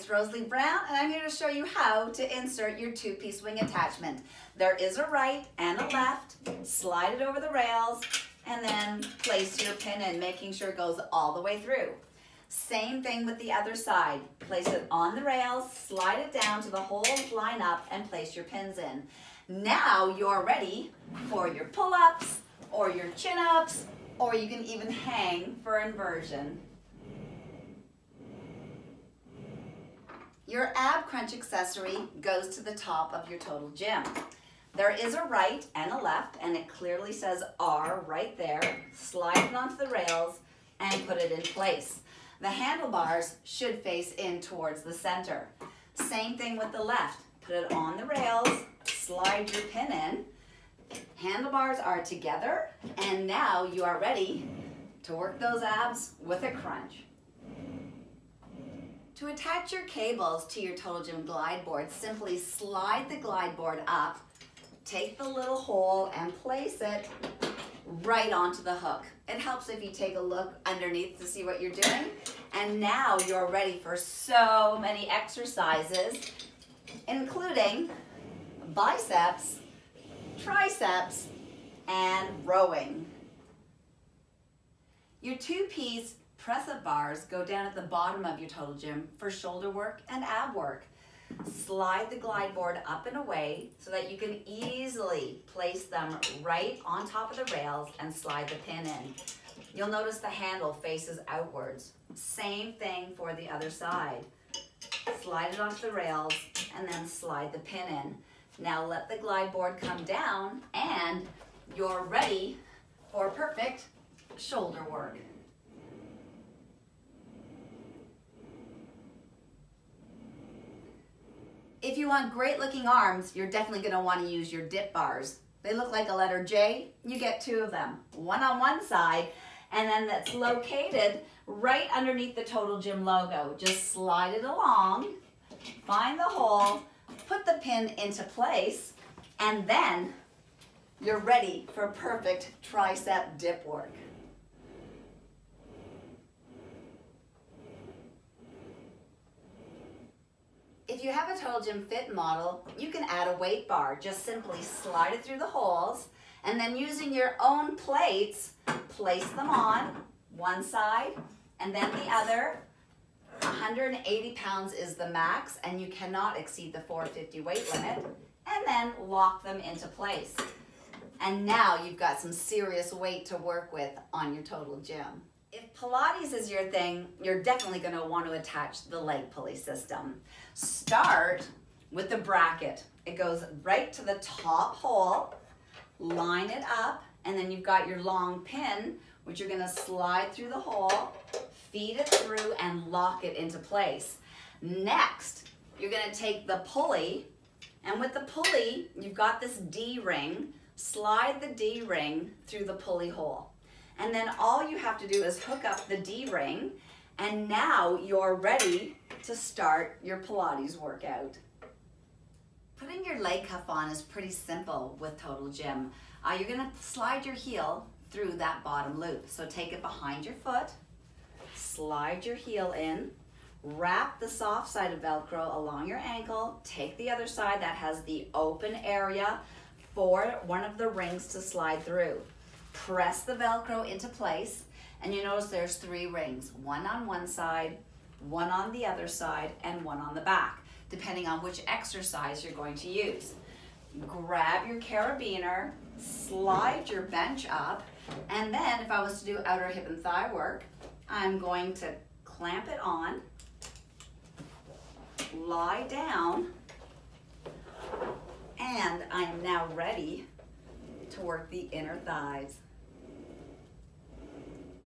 it's Rosalie Brown and I'm here to show you how to insert your two-piece wing attachment. There is a right and a left, slide it over the rails, and then place your pin in, making sure it goes all the way through. Same thing with the other side. Place it on the rails, slide it down to the holes line up, and place your pins in. Now you're ready for your pull-ups, or your chin-ups, or you can even hang for inversion. Your ab crunch accessory goes to the top of your total gym. There is a right and a left, and it clearly says R right there. Slide it onto the rails and put it in place. The handlebars should face in towards the center. Same thing with the left. Put it on the rails, slide your pin in. Handlebars are together, and now you are ready to work those abs with a crunch. To attach your cables to your Total Gym glide board, simply slide the glide board up, take the little hole and place it right onto the hook. It helps if you take a look underneath to see what you're doing. And now you're ready for so many exercises, including biceps, triceps, and rowing. Your two-piece press-up bars go down at the bottom of your total gym for shoulder work and ab work. Slide the glide board up and away so that you can easily place them right on top of the rails and slide the pin in. You'll notice the handle faces outwards. Same thing for the other side. Slide it onto the rails and then slide the pin in. Now let the glide board come down and you're ready for perfect shoulder work. If you want great looking arms, you're definitely gonna wanna use your dip bars. They look like a letter J, you get two of them. One on one side, and then that's located right underneath the Total Gym logo. Just slide it along, find the hole, put the pin into place, and then you're ready for perfect tricep dip work. If you have a Total Gym Fit model, you can add a weight bar. Just simply slide it through the holes and then using your own plates, place them on one side and then the other. 180 pounds is the max and you cannot exceed the 450 weight limit and then lock them into place. And now you've got some serious weight to work with on your total gym. If Pilates is your thing, you're definitely gonna want to attach the leg pulley system. Start with the bracket. It goes right to the top hole, line it up, and then you've got your long pin, which you're gonna slide through the hole, feed it through, and lock it into place. Next, you're gonna take the pulley, and with the pulley, you've got this D-ring, slide the D-ring through the pulley hole. And then all you have to do is hook up the D-ring and now you're ready to start your Pilates workout. Putting your leg cuff on is pretty simple with Total Gym. Uh, you're gonna slide your heel through that bottom loop. So take it behind your foot, slide your heel in, wrap the soft side of Velcro along your ankle, take the other side that has the open area for one of the rings to slide through press the Velcro into place, and you notice there's three rings, one on one side, one on the other side, and one on the back, depending on which exercise you're going to use. Grab your carabiner, slide your bench up, and then if I was to do outer hip and thigh work, I'm going to clamp it on, lie down, and I am now ready to work the inner thighs.